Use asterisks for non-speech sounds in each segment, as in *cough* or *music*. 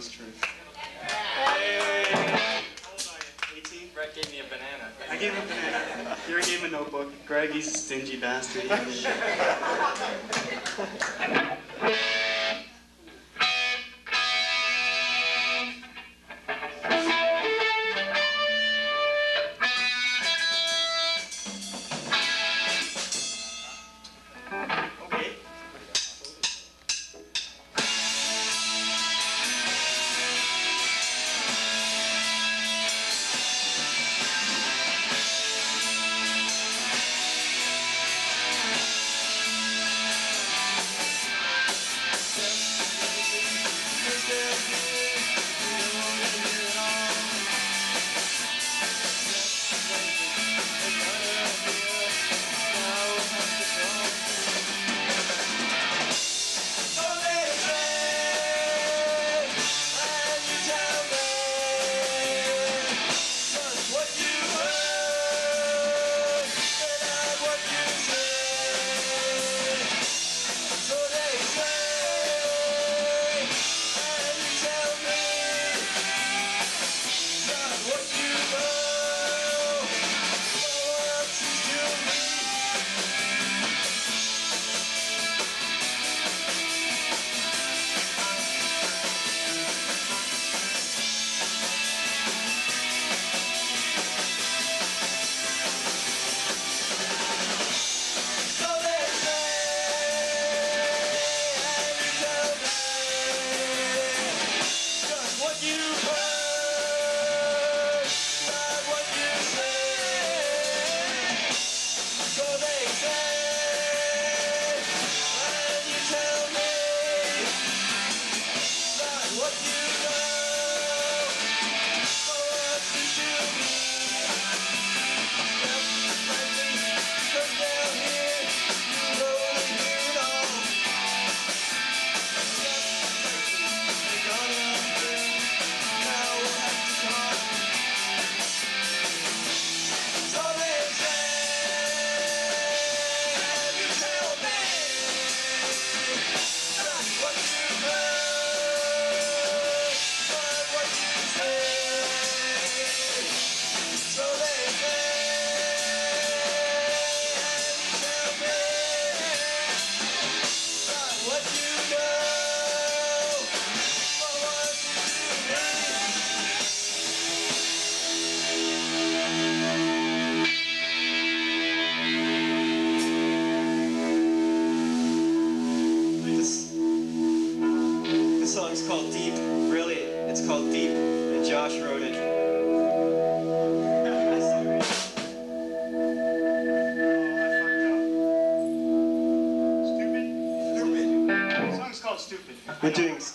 is truth. Brett gave me a banana. I gave him a banana. Gary gave him a notebook. Greg, he's a stingy bastard. *laughs*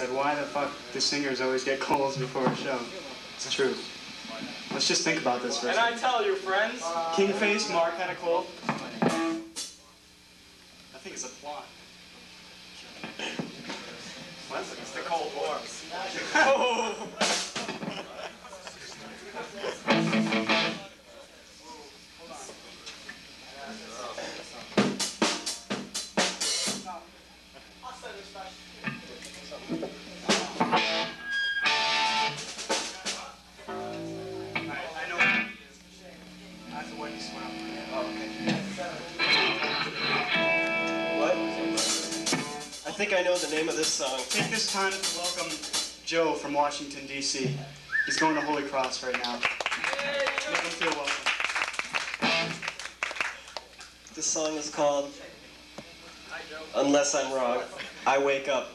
said, "Why the fuck do singers always get colds before a show?" It's true. Let's just think about this for a second. And I tell your friends, Kingface, Mark had a cold. I think it's a plot. What? it's the Cold War. Oh! I, I know the name of this song. Take this time to welcome Joe from Washington, D.C. He's going to Holy Cross right now. Make him feel welcome. This song is called Unless I'm Wrong, I Wake Up.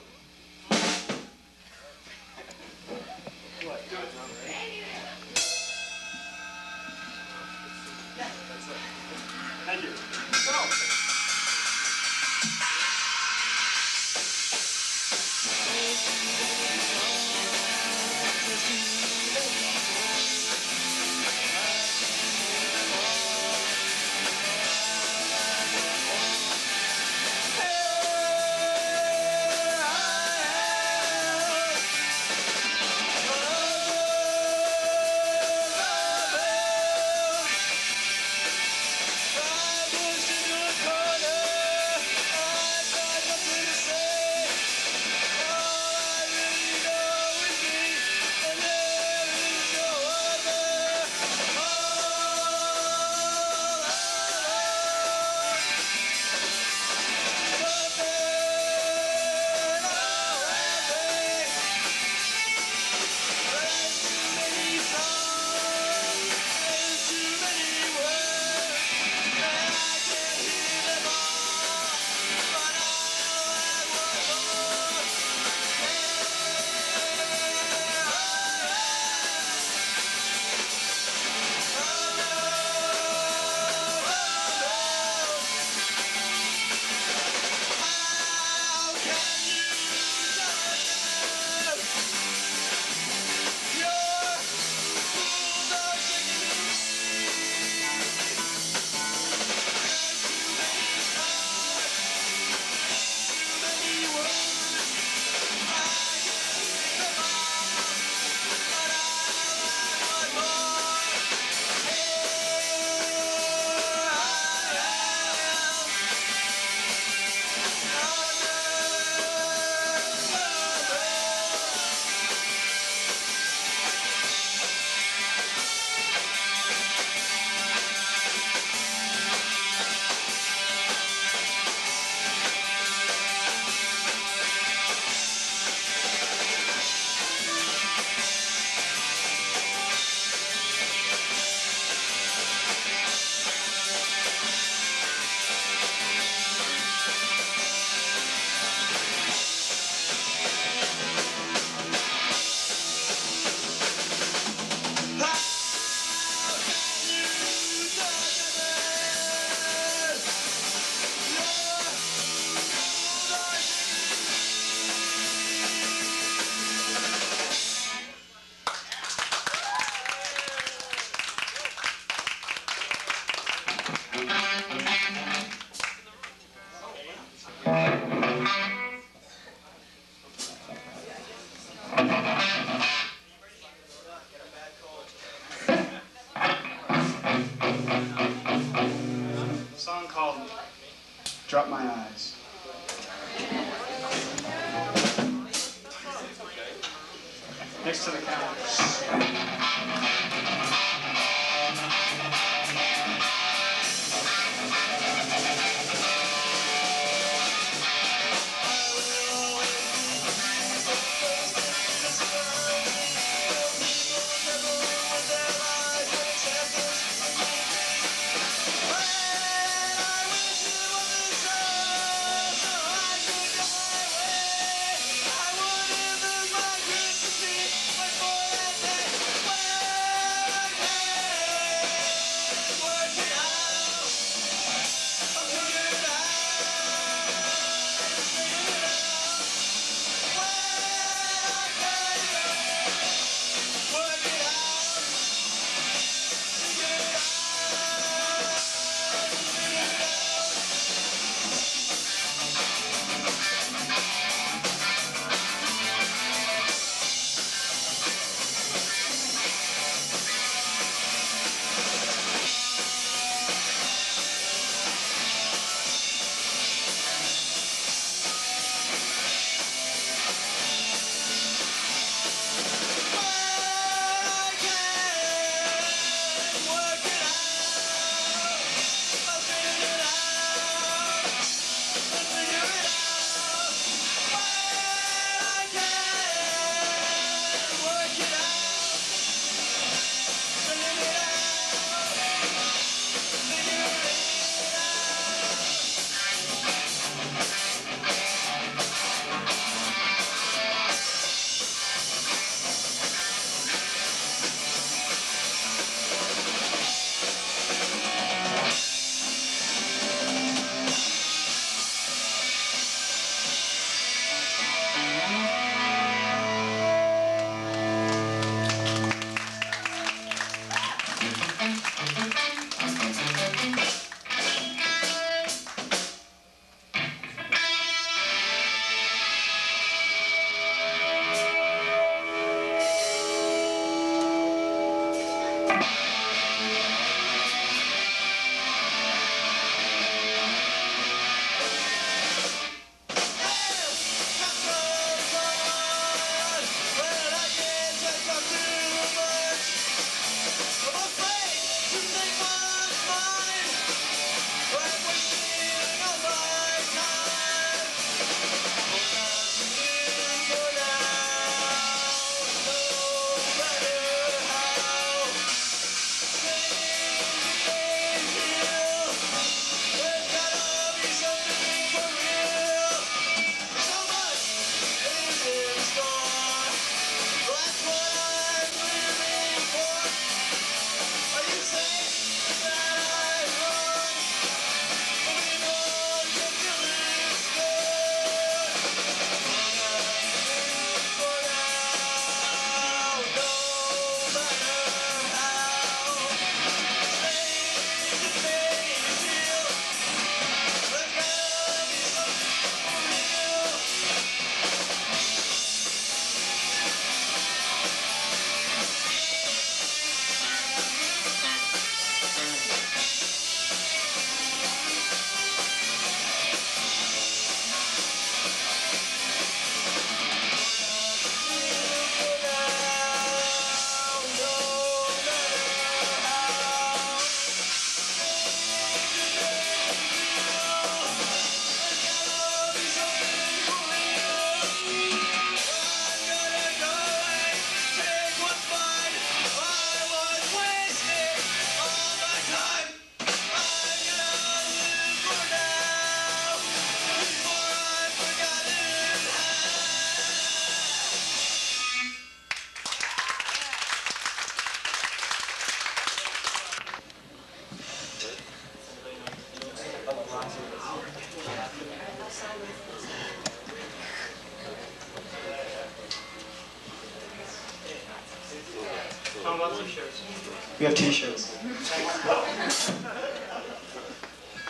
We have T-shirts.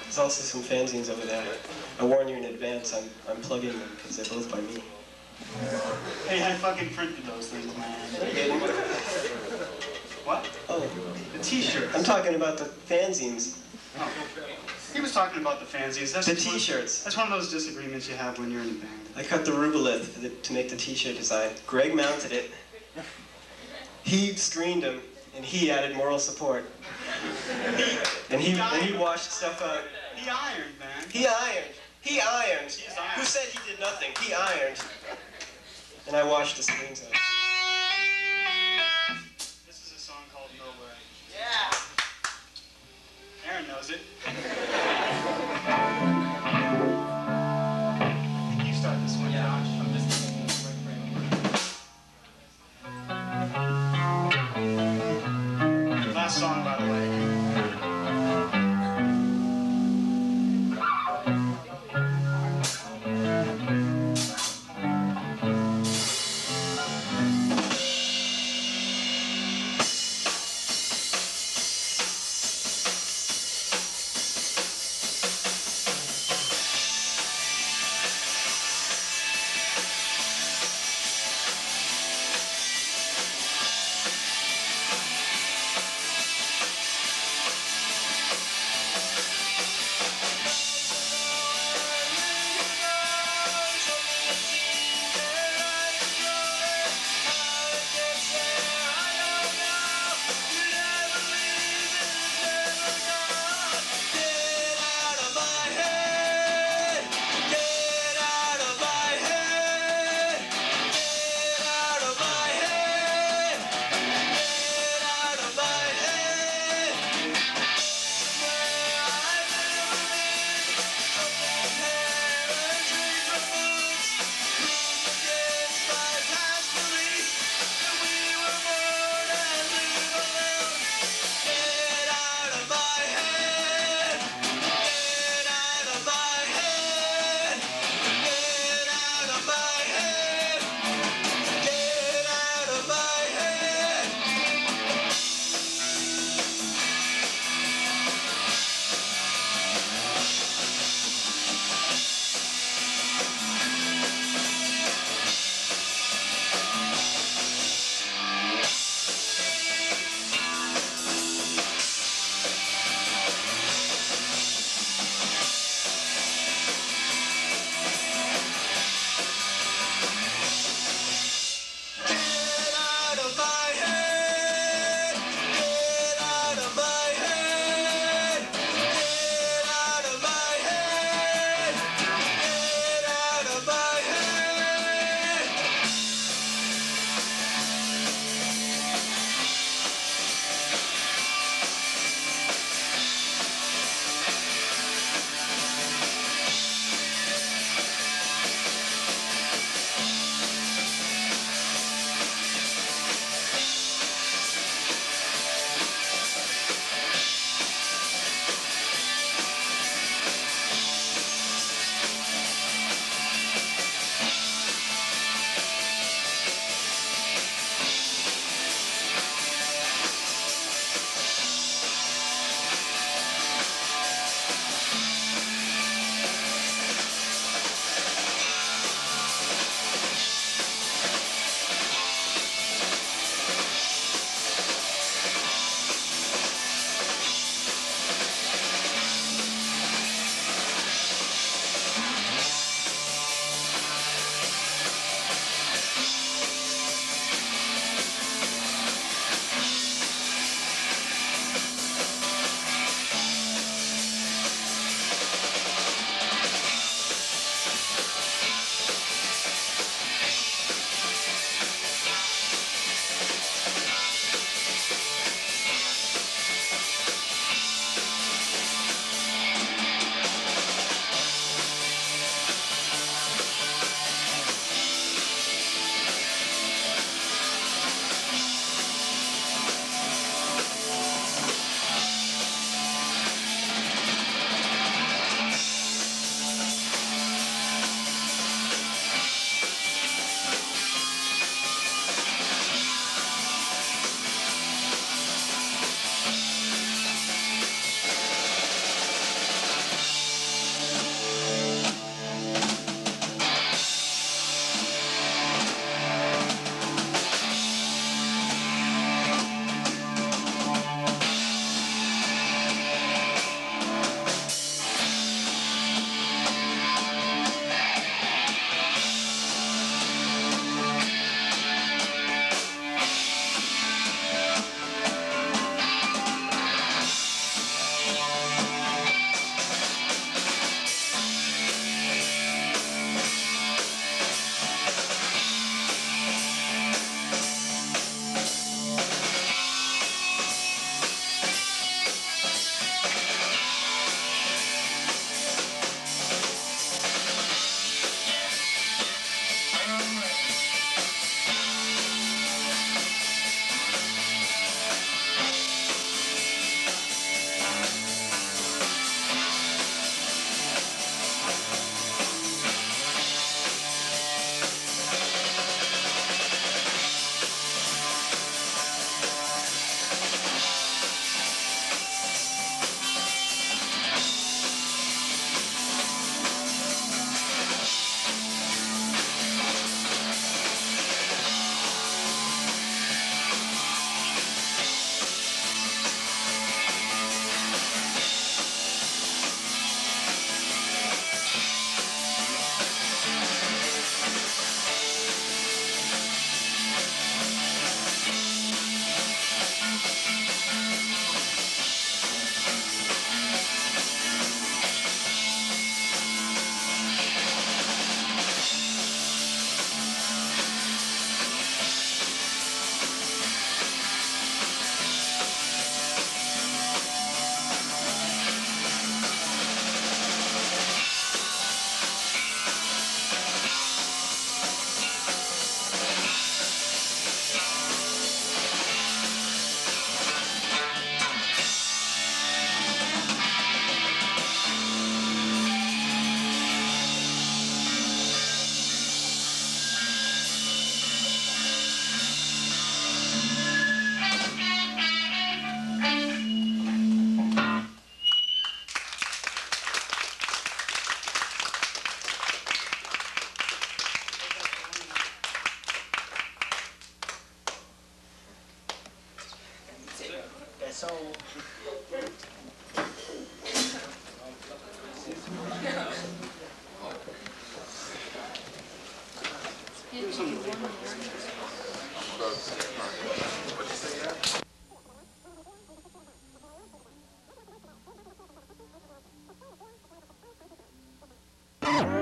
There's also some fanzines over there. I warn you in advance. I'm I'm plugging them because they're both by me. Hey, I fucking printed those things, man. What? Oh, The t-shirts. I'm talking about the fanzines. Oh. He was talking about the fanzines. That's The T-shirts. That's one of those disagreements you have when you're in a band. I cut the rubylith the, to make the T-shirt design. Greg mounted it. He screened them, and he added moral support. And he and he washed stuff out. He ironed, man. He ironed. He ironed. Who said he did nothing? He ironed. And I washed the screens out.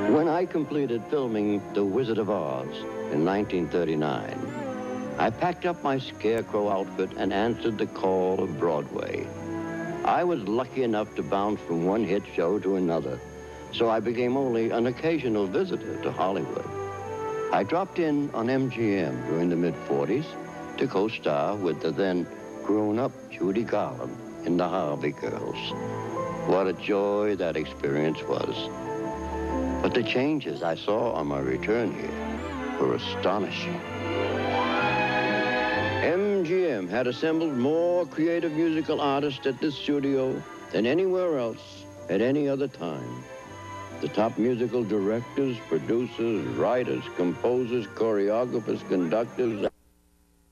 When I completed filming The Wizard of Oz in 1939, I packed up my scarecrow outfit and answered the call of Broadway. I was lucky enough to bounce from one hit show to another, so I became only an occasional visitor to Hollywood. I dropped in on MGM during the mid-40s to co-star with the then grown-up Judy Garland in The Harvey Girls. What a joy that experience was. But the changes I saw on my return here were astonishing. MGM had assembled more creative musical artists at this studio than anywhere else at any other time. The top musical directors, producers, writers, composers, choreographers, conductors,